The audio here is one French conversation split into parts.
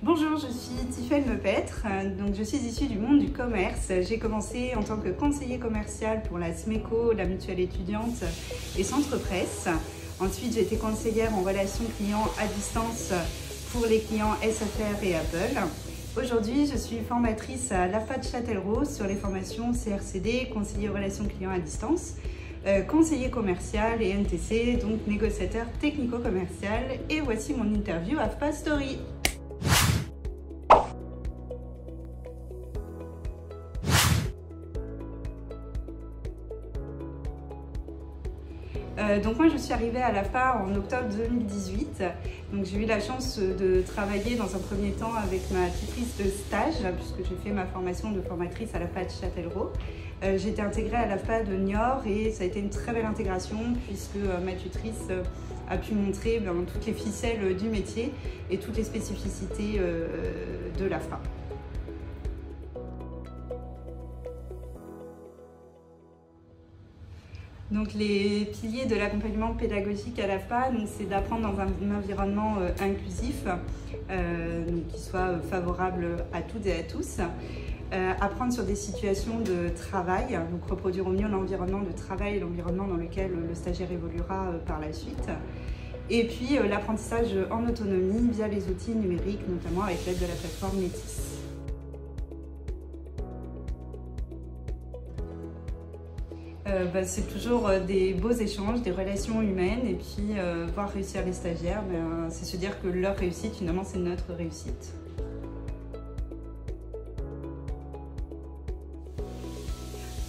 Bonjour, je suis Tiffaine Mepêtre, donc je suis issue du monde du commerce. J'ai commencé en tant que conseiller commercial pour la SMECO, la mutuelle étudiante et Centre Presse. Ensuite, j'ai été conseillère en relations clients à distance pour les clients SFR et Apple. Aujourd'hui, je suis formatrice à l'AFA de Châtellerault sur les formations CRCD, conseiller relations clients à distance, euh, conseiller commercial et NTC, donc négociateur technico-commercial. Et voici mon interview AFPA Story. Euh, donc moi je suis arrivée à l'AFA en octobre 2018. Donc j'ai eu la chance de travailler dans un premier temps avec ma tutrice de stage puisque j'ai fait ma formation de formatrice à l'AFA de Châtellerault. Euh, j'ai été intégrée à l'AFA de Niort et ça a été une très belle intégration puisque euh, ma tutrice a pu montrer ben, toutes les ficelles du métier et toutes les spécificités de l'AFA. Donc les piliers de l'accompagnement pédagogique à l'AFPA, c'est d'apprendre dans un, environnement euh, inclusif, euh, qui soit favorable à toutes et à tous. Euh, apprendre sur des situations de travail, donc reproduire au mieux l'environnement de travail l'environnement dans lequel le stagiaire évoluera par la suite. Et puis l'apprentissage en autonomie via les outils numériques, notamment avec l'aide de la plateforme Métis. Euh, bah, c'est toujours euh, des beaux échanges, des relations humaines et puis euh, voir réussir les stagiaires, ben, c'est se dire que leur réussite finalement c'est notre réussite.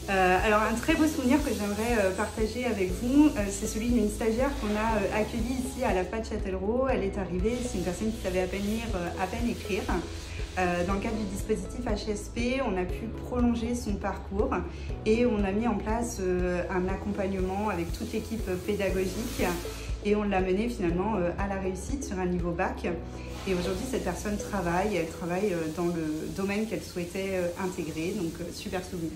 Alors un très beau souvenir que j'aimerais partager avec vous, c'est celui d'une stagiaire qu'on a accueillie ici à la de Châtellerault. Elle est arrivée, c'est une personne qui savait à peine lire, à peine écrire. Euh, dans le cadre du dispositif HSP, on a pu prolonger son parcours et on a mis en place euh, un accompagnement avec toute l'équipe pédagogique et on l'a mené finalement euh, à la réussite sur un niveau bac. Et aujourd'hui, cette personne travaille, elle travaille dans le domaine qu'elle souhaitait intégrer, donc super souvenir.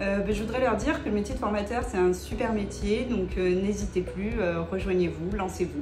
Euh, ben, je voudrais leur dire que le métier de formateur, c'est un super métier, donc euh, n'hésitez plus, euh, rejoignez-vous, lancez-vous.